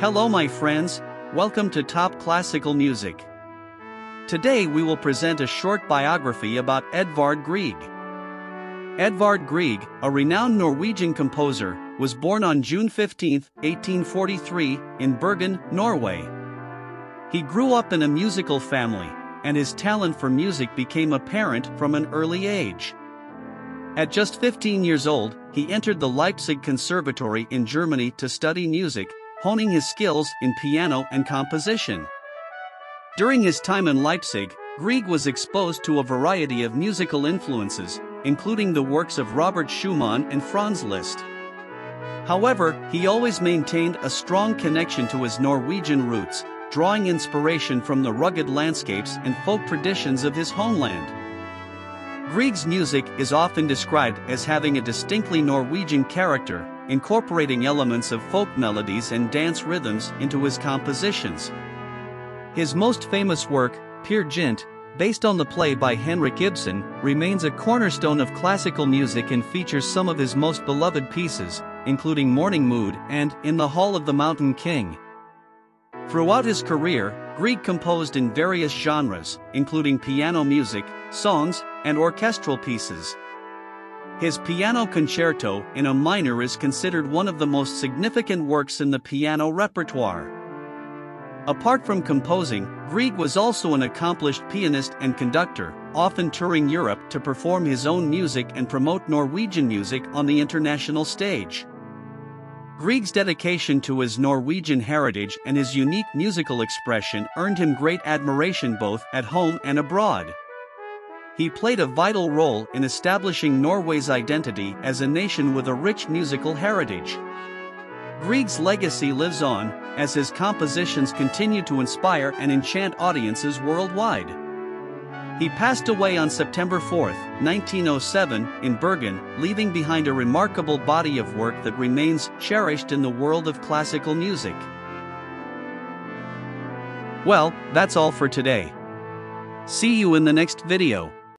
Hello, my friends, welcome to Top Classical Music. Today we will present a short biography about Edvard Grieg. Edvard Grieg, a renowned Norwegian composer, was born on June 15, 1843, in Bergen, Norway. He grew up in a musical family, and his talent for music became apparent from an early age. At just 15 years old, he entered the Leipzig Conservatory in Germany to study music, honing his skills in piano and composition. During his time in Leipzig, Grieg was exposed to a variety of musical influences, including the works of Robert Schumann and Franz Liszt. However, he always maintained a strong connection to his Norwegian roots, drawing inspiration from the rugged landscapes and folk traditions of his homeland. Grieg's music is often described as having a distinctly Norwegian character, incorporating elements of folk melodies and dance rhythms into his compositions. His most famous work, Peer Gynt, based on the play by Henrik Ibsen, remains a cornerstone of classical music and features some of his most beloved pieces, including Morning Mood and In the Hall of the Mountain King. Throughout his career, Grieg composed in various genres, including piano music, songs, and orchestral pieces. His piano concerto in A minor is considered one of the most significant works in the piano repertoire. Apart from composing, Grieg was also an accomplished pianist and conductor, often touring Europe to perform his own music and promote Norwegian music on the international stage. Grieg's dedication to his Norwegian heritage and his unique musical expression earned him great admiration both at home and abroad. He played a vital role in establishing Norway's identity as a nation with a rich musical heritage. Grieg's legacy lives on, as his compositions continue to inspire and enchant audiences worldwide. He passed away on September 4, 1907, in Bergen, leaving behind a remarkable body of work that remains cherished in the world of classical music. Well, that's all for today. See you in the next video.